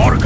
For